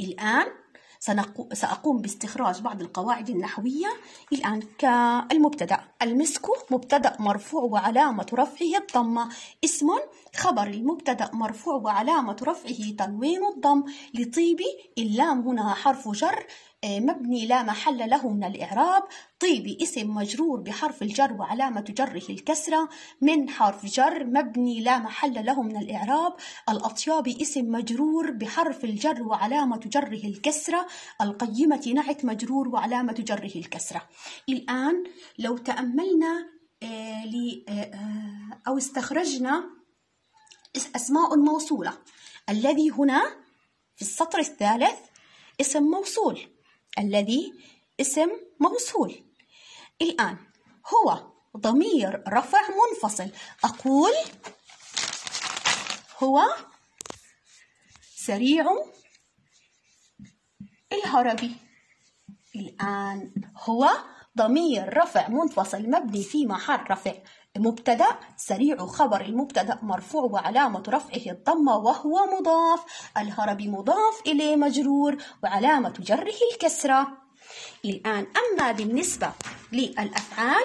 الآن سأقوم باستخراج بعض القواعد النحوية الآن كالمبتدأ. المسك مبتدأ مرفوع وعلامة رفعه الضمة اسم خبر المبتدأ مرفوع وعلامة رفعه تنوين الضم. لطيب اللام هنا حرف جر. آه، مبني لا محل له من الإعراب. طيب اسم مجرور بحرف الجر وعلامة جره الكسرة. من حرف جر مبني لا محل له من الإعراب. الأطياب اسم مجرور بحرف الجر وعلامة جره الكسرة. القيمة نعت مجرور وعلامة جره الكسرة. الآن لو تأملنا آه، آه، أو استخرجنا أسماء موصولة. الذي هنا في السطر الثالث اسم موصول. الذي اسم موصول. الآن هو ضمير رفع منفصل. أقول هو سريع الهربي. الآن هو ضمير رفع منفصل مبني في محل رفع. مبتدأ سريع خبر المبتدأ مرفوع وعلامة رفعه الضمة وهو مضاف. الهربي مضاف إليه مجرور وعلامة جره الكسرة. الآن أما بالنسبة للأفعال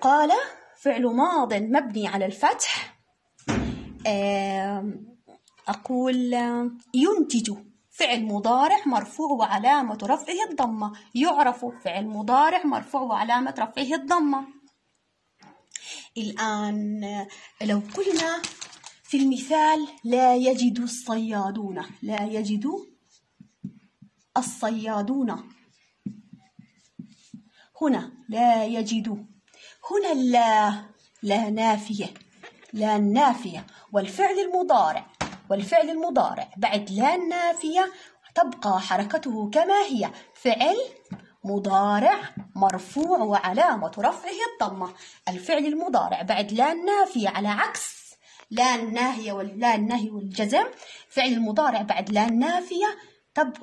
قال فعل ماض مبني على الفتح. أقول ينتج. فعل مضارع مرفوع وعلامة رفعه الضمة. يعرف فعل مضارع مرفوع وعلامة رفعه الضمة. الآن لو قلنا في المثال لا يجد الصيادون. لا يجد الصيادون. هنا لا يجد. هنا لا لا نافية. لا نافية. والفعل المضارع والفعل المضارع. بعد لا النافية تبقى حركته كما هي. فعل مضارع مرفوع وعلامة رفعه الضمة. الفعل المضارع. بعد لا النافية على عكس. لا الناهية واللا النهي والجزم. فعل المضارع بعد لا النافية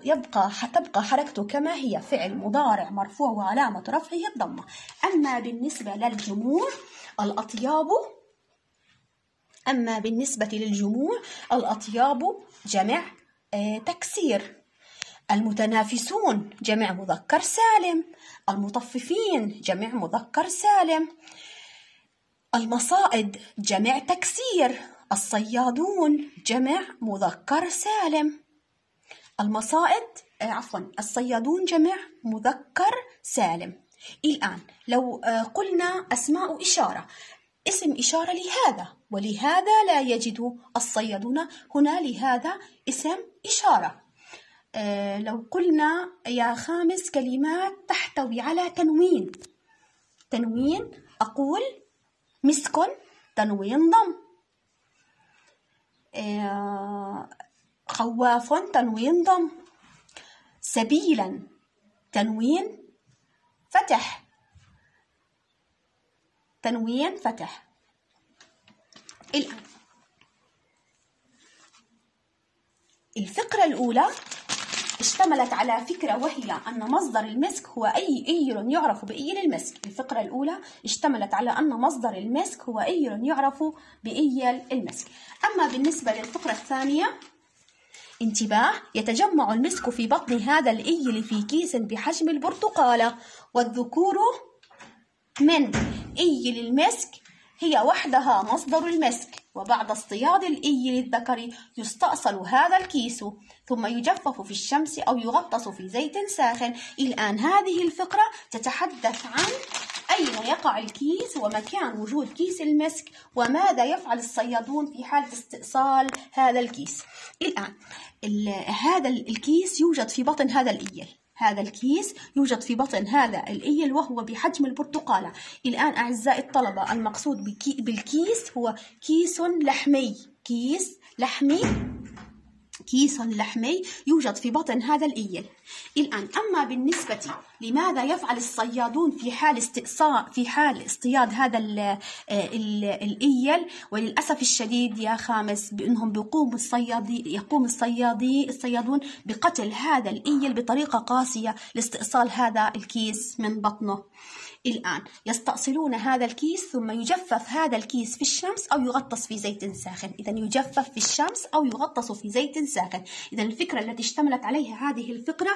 يبقى تبقى حركته كما هي. فعل مضارع مرفوع وعلامة رفعه الضمة. أما بالنسبة للجموع الأطياب أما بالنسبة للجموع الأطياب جمع آه، تكسير. المتنافسون جمع مذكر سالم. المطففين جمع مذكر سالم. المصائد جمع تكسير. الصيادون جمع مذكر سالم. المصائد آه، عفوا الصيادون جمع مذكر سالم. إلآن لو آه، قلنا أسماء إشارة اسم إشارة لهذا ولهذا لا يجد الصيادون هنا لهذا اسم إشارة. آه، لو قلنا يا خامس كلمات تحتوي على تنوين. تنوين أقول مسك تنوين ضم. خواف تنوين ضم. سبيلا تنوين فتح. تنوين فتح. الآن. الفقرة الأولى اشتملت على فكرة وهي أن مصدر المسك هو أي إيل يعرف بإيل المسك. الفقرة الأولى اشتملت على أن مصدر المسك هو إيل يعرف بإيل المسك. أما بالنسبة للفقرة الثانية انتباه يتجمع المسك في بطن هذا الإيل في كيس بحجم البرتقالة والذكور من إيل المسك هي وحدها مصدر المسك وبعد اصطياد الإيل الذكري يستأصل هذا الكيس ثم يجفف في الشمس أو يغطس في زيت ساخن. الآن هذه الفقرة تتحدث عن أين يقع الكيس ومكان وجود كيس المسك وماذا يفعل الصيادون في حالة استئصال هذا الكيس. الآن هذا الكيس يوجد في بطن هذا الإيل. هذا الكيس يوجد في بطن هذا الإيل وهو بحجم البرتقالة. الآن أعزائي الطلبة المقصود بالكيس هو كيس لحمي. كيس لحمي. كيس لحمي يوجد في بطن هذا الإيل. الآن أما بالنسبة لماذا يفعل الصيادون في حال استئصال في حال اصطياد هذا ال ال الإيل؟ وللأسف الشديد يا خامس بأنهم بيقوم الصيادي يقوم الصيادي الصيادون بقتل هذا الإيل بطريقة قاسية لاستئصال هذا الكيس من بطنه. الآن يستأصلون هذا الكيس ثم يجفف هذا الكيس في الشمس أو يغطس في زيت ساخن. إذا يجفف في الشمس أو يغطس في زيت ساخن. إذا الفكرة التي اشتملت عليها هذه الفقرة